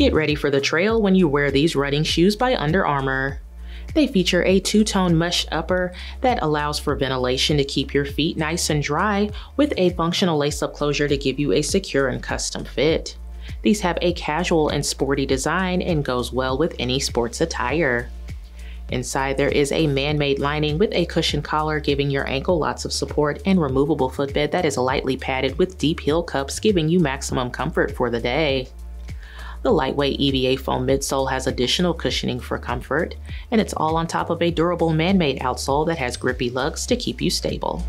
Get ready for the trail when you wear these running shoes by Under Armour. They feature a two-tone mesh upper that allows for ventilation to keep your feet nice and dry with a functional lace-up closure to give you a secure and custom fit. These have a casual and sporty design and goes well with any sports attire. Inside there is a man-made lining with a cushion collar giving your ankle lots of support and removable footbed that is lightly padded with deep heel cups giving you maximum comfort for the day. The lightweight EVA foam midsole has additional cushioning for comfort, and it's all on top of a durable man-made outsole that has grippy lugs to keep you stable.